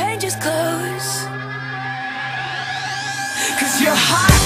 change his clothes. you're hot.